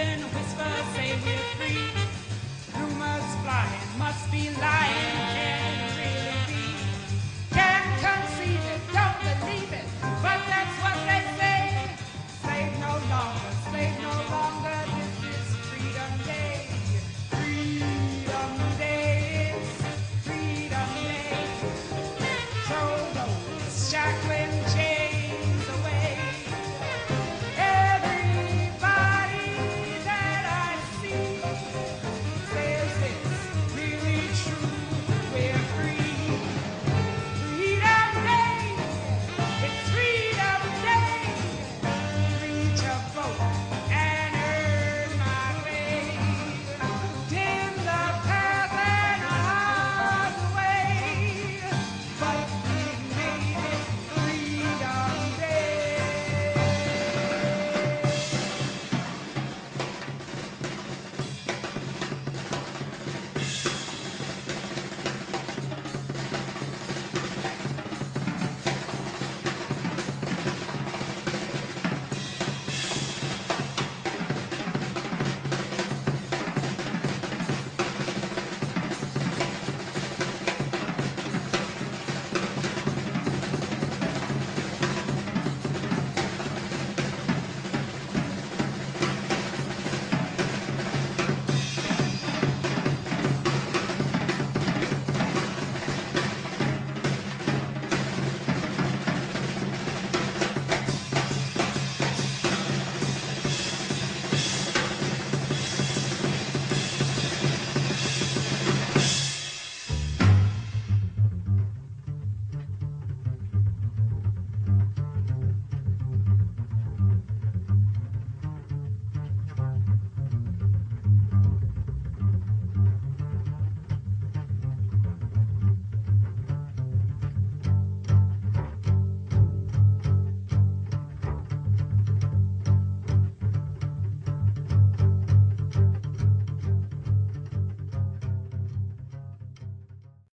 and whispers say we're free. Rumors flying, must be lying,